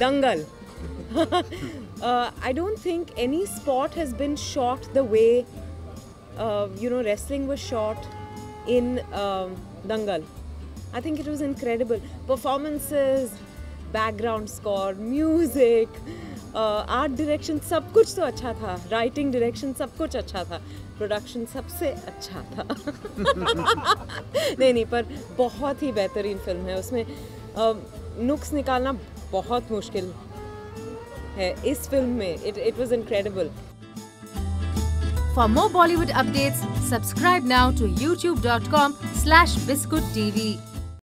Dangal I don't think any spot has been shot the way you know wrestling was shot in Dangal I think it was incredible performances background score music art direction सब कुछ तो अच्छा था. Writing direction सब कुछ अच्छा था. Production सबसे अच्छा था. नहीं नहीं, पर बहुत ही बेहतरीन फ़िल्म है. उसमें नुक्स निकालना बहुत मुश्किल है इस फ़िल्म में। It it was incredible for more Bollywood update subscribe now to YouTube dot com slash biscuit TV